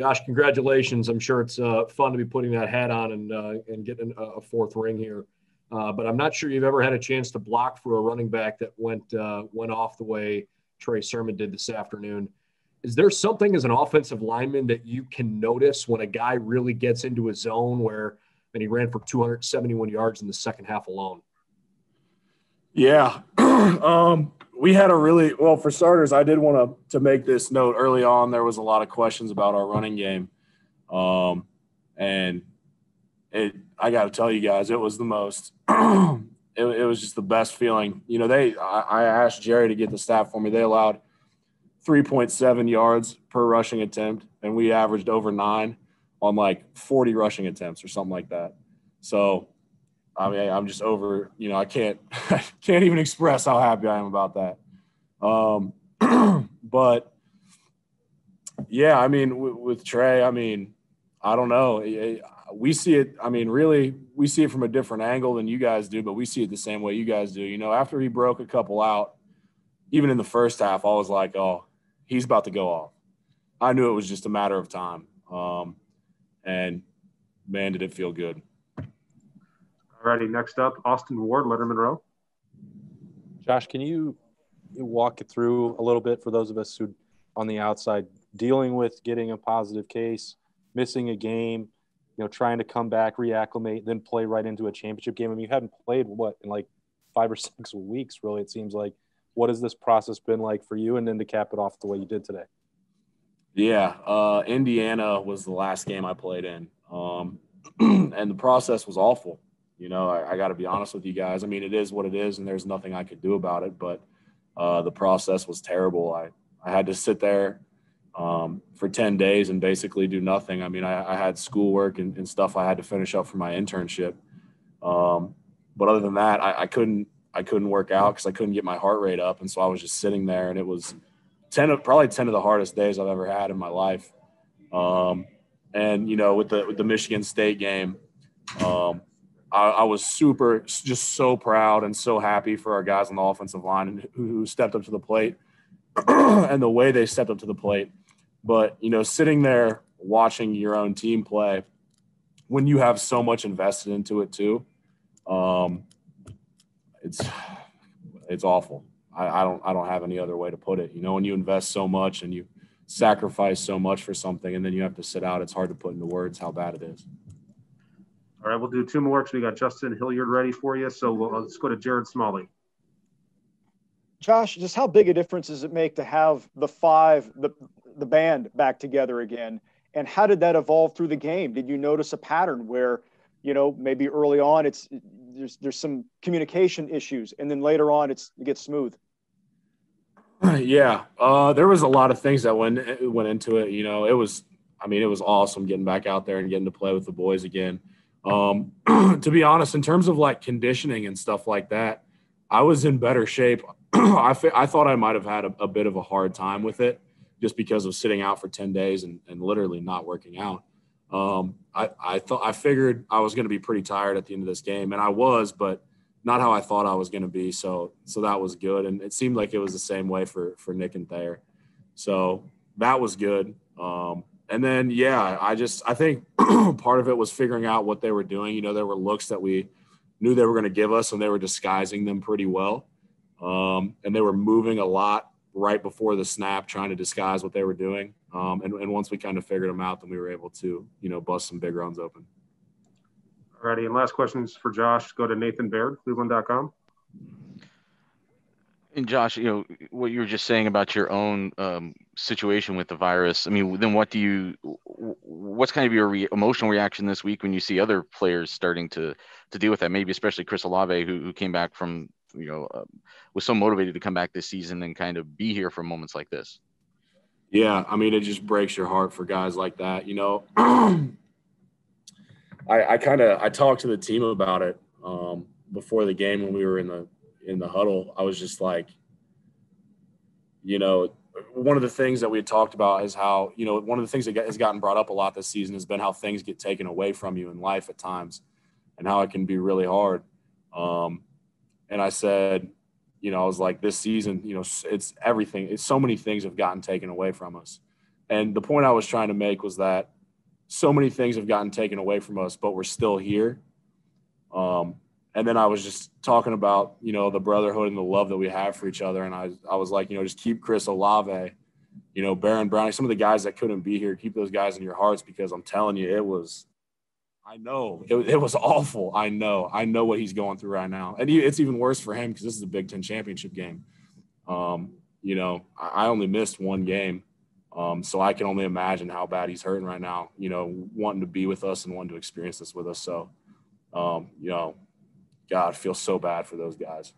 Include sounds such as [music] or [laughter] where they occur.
Josh, congratulations. I'm sure it's uh, fun to be putting that hat on and uh, and getting a fourth ring here. Uh, but I'm not sure you've ever had a chance to block for a running back that went uh, went off the way Trey Sermon did this afternoon. Is there something as an offensive lineman that you can notice when a guy really gets into a zone where and he ran for 271 yards in the second half alone? Yeah. [clears throat] um, we had a really well for starters. I did want to to make this note early on. There was a lot of questions about our running game, um, and it. I got to tell you guys, it was the most. [clears throat] it, it, was just the best feeling. You know, they. I, I asked Jerry to get the stat for me. They allowed 3.7 yards per rushing attempt, and we averaged over nine on like 40 rushing attempts or something like that. So I mean, I'm just over. You know, I can't [laughs] can't even express how happy I am about that. Um, [clears throat] but yeah, I mean, with, with Trey, I mean, I don't know. We see it. I mean, really, we see it from a different angle than you guys do, but we see it the same way you guys do. You know, after he broke a couple out, even in the first half, I was like, oh, he's about to go off. I knew it was just a matter of time. Um, and man, did it feel good. Alrighty, next up, Austin Ward, Letterman Row. Josh, can you walk it through a little bit for those of us who on the outside dealing with getting a positive case, missing a game, you know, trying to come back, reacclimate, then play right into a championship game. I mean, you hadn't played what in like five or [laughs] six weeks, really. It seems like. What has this process been like for you, and then to cap it off the way you did today? Yeah, uh, Indiana was the last game I played in, um, [clears throat] and the process was awful. You know, I, I got to be honest with you guys. I mean, it is what it is, and there's nothing I could do about it. But uh, the process was terrible. I I had to sit there um, for 10 days and basically do nothing. I mean, I, I had schoolwork and, and, stuff I had to finish up for my internship. Um, but other than that, I, I couldn't I couldn't work out because I couldn't get my heart rate up, and so I was just sitting there, and it was ten of probably ten of the hardest days I've ever had in my life. Um, and you know, with the with the Michigan State game, um, I, I, was super, just so proud and so happy for our guys on the offensive line who, who stepped up to the plate [clears throat] and the way they stepped up to the plate. But, you know, sitting there watching your own team play when you have so much invested into it too, um, it's, it's awful. I, I don't, I don't have any other way to put it. You know, when you invest so much and you sacrifice so much for something and then you have to sit out, it's hard to put into words how bad it is. All right, we'll do two more because we got Justin Hilliard ready for you. So we'll, let's go to Jared Smalley. Josh, just how big a difference does it make to have the five, the the band back together again? And how did that evolve through the game? Did you notice a pattern where, you know, maybe early on it's there's there's some communication issues, and then later on it's it gets smooth? [clears throat] Yeah, uh, there was a lot of things that went went into it. You know, it was, I mean, it was awesome getting back out there and getting to play with the boys again. Um, [clears throat] to be honest, in terms of like conditioning and stuff like that, I was in better shape. [clears throat] I, I thought I might have had a, a, bit of a hard time with it just because of sitting out for 10 days and, and literally not working out. Um, I, I thought I figured I was going to be pretty tired at the end of this game, and I was, but not how I thought I was going to be. So, so that was good, and it seemed like it was the same way for for Nick and Thayer. So that was good. Um, and then yeah, I just I think [clears throat] part of it was figuring out what they were doing. You know, there were looks that we knew they were going to give us, and they were disguising them pretty well. Um, and they were moving a lot right before the snap, trying to disguise what they were doing. Um, and, and once we kind of figured them out, then we were able to you know bust some big runs open. Alrighty, and last questions for Josh. Go to Nathan Baird, Cleveland.com. And Josh, you know what you were just saying about your own um, situation with the virus. I mean, then what do you? What's kind of your re- emotional reaction this week when you see other players starting to to deal with that? Maybe especially Chris Olave, who who came back from you know uh, was so motivated to come back this season and kind of be here for moments like this. Yeah, I mean, it just breaks your heart for guys like that. You know, [clears throat] I, I kind of I talked to the team about it um, before the game when we were in the in the huddle, I was just like, you know, one of the things that we had talked about is how, you know, one of the things that has gotten brought up a lot this season has been how things get taken away from you in life at times and how it can be really hard. Um, and I said, you know, I was like, this season, you know, it's everything. It's so many things have gotten taken away from us. And the point I was trying to make was that so many things have gotten taken away from us, but we're still here. Um, and then I was just talking about, you know, the brotherhood and the love that we have for each other. And I, I was like, you know, just keep Chris Olave, you know, Baron Browning, some of the guys that couldn't be here, keep those guys in your hearts because I'm telling you, it was, I know it, it was awful. I know, I know what he's going through right now. And he, it's even worse for him because this is a Big Ten championship game. Um, you know, I, I only missed one game. Um, so I can only imagine how bad he's hurting right now, you know, wanting to be with us and wanting to experience this with us. So, um, you know, God, feel so bad for those guys.